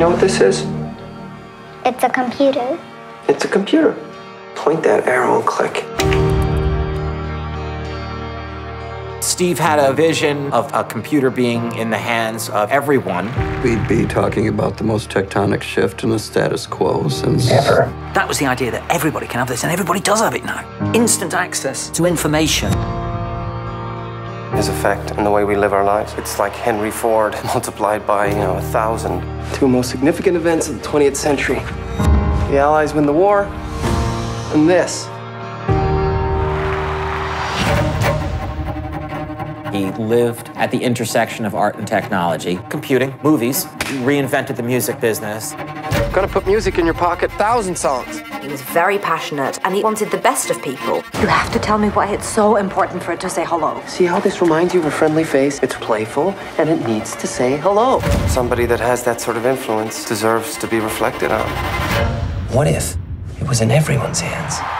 you know what this is? It's a computer. It's a computer. Point that arrow and click. Steve had a vision of a computer being in the hands of everyone. We'd be talking about the most tectonic shift in the status quo since Ever. That was the idea that everybody can have this, and everybody does have it now. Instant access to information. His effect and the way we live our lives. It's like Henry Ford multiplied by, you know, a thousand. Two most significant events of the 20th century. The Allies win the war, and this. He lived at the intersection of art and technology, computing, movies, He reinvented the music business. Gonna put music in your pocket, thousand songs. He was very passionate and he wanted the best of people. You have to tell me why it's so important for it to say hello. See how this reminds you of a friendly face? It's playful and it needs to say hello. Somebody that has that sort of influence deserves to be reflected on. What if it was in everyone's hands?